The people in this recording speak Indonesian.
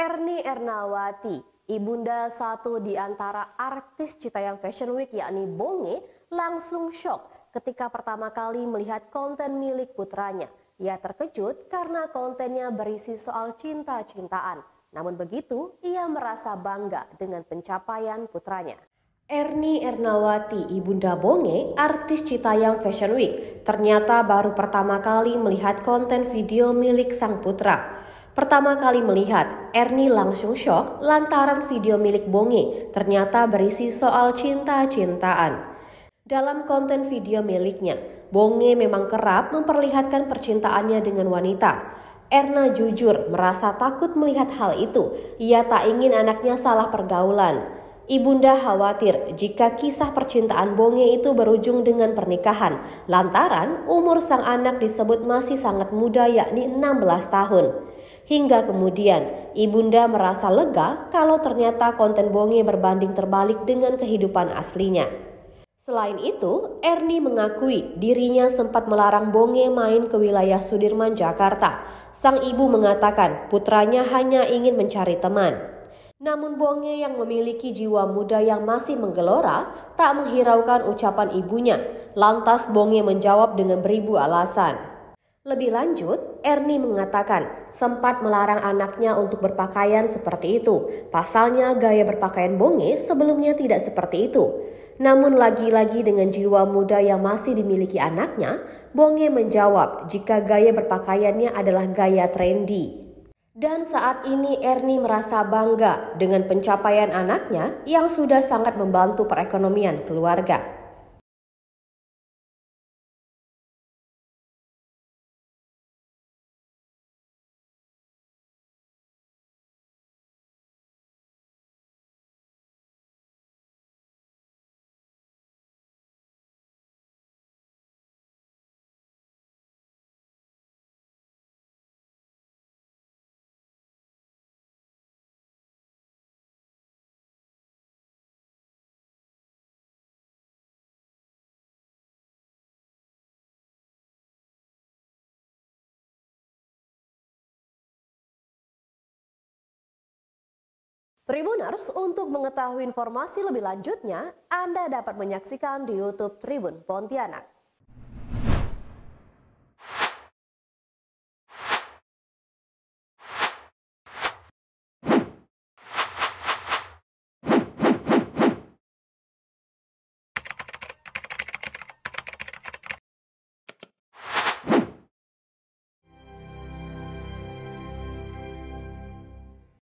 Erni Ernawati, ibunda satu di antara artis Citayam Fashion Week yakni Bonge, langsung shock ketika pertama kali melihat konten milik putranya. Ia terkejut karena kontennya berisi soal cinta-cintaan. Namun begitu, ia merasa bangga dengan pencapaian putranya. Erni Ernawati, ibunda Bonge, artis Citayam Fashion Week, ternyata baru pertama kali melihat konten video milik sang putra. Pertama kali melihat, Erni langsung shock lantaran video milik Bonge ternyata berisi soal cinta-cintaan. Dalam konten video miliknya, Bonge memang kerap memperlihatkan percintaannya dengan wanita. Erna jujur merasa takut melihat hal itu. Ia tak ingin anaknya salah pergaulan. Ibunda khawatir jika kisah percintaan Bonge itu berujung dengan pernikahan, lantaran umur sang anak disebut masih sangat muda yakni 16 tahun. Hingga kemudian, Ibunda merasa lega kalau ternyata konten Bonge berbanding terbalik dengan kehidupan aslinya. Selain itu, Erni mengakui dirinya sempat melarang Bonge main ke wilayah Sudirman, Jakarta. Sang ibu mengatakan putranya hanya ingin mencari teman. Namun Bonge yang memiliki jiwa muda yang masih menggelora tak menghiraukan ucapan ibunya. Lantas Bonge menjawab dengan beribu alasan. Lebih lanjut, Erni mengatakan sempat melarang anaknya untuk berpakaian seperti itu. Pasalnya gaya berpakaian Bonge sebelumnya tidak seperti itu. Namun lagi-lagi dengan jiwa muda yang masih dimiliki anaknya, Bonge menjawab jika gaya berpakaiannya adalah gaya trendy. Dan saat ini Erni merasa bangga dengan pencapaian anaknya yang sudah sangat membantu perekonomian keluarga. Tribuners, untuk mengetahui informasi lebih lanjutnya, Anda dapat menyaksikan di YouTube Tribun Pontianak.